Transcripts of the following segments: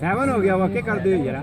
Seven हो गया वो क्या कर दो जरा।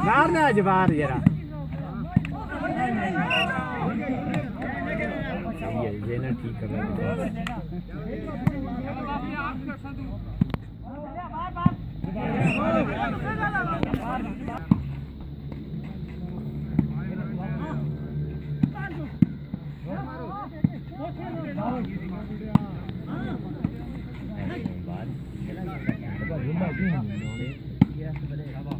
बेटा मारना आज बाहर जरा ये ना ठीक कर रहा है रहा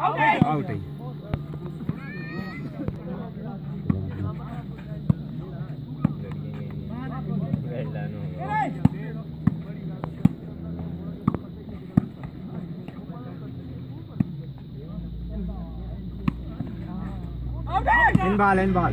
आउट है। इन बॉल इन बॉल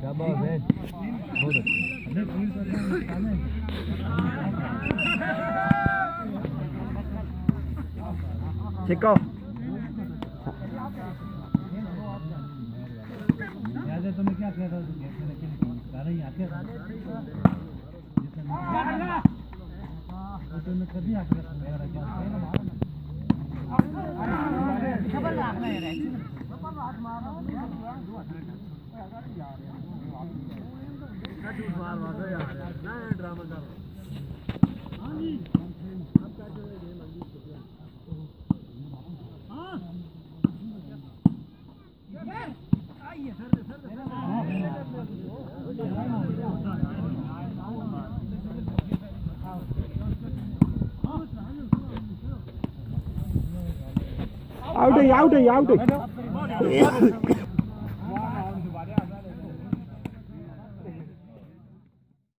क्या बॉल है। बहुत छिको। राजा तुमने क्या किया था सारा ही आके कभी आके आउट है। आउट है आउट है